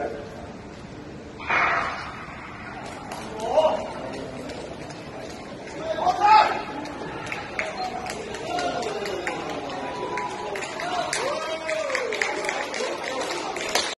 that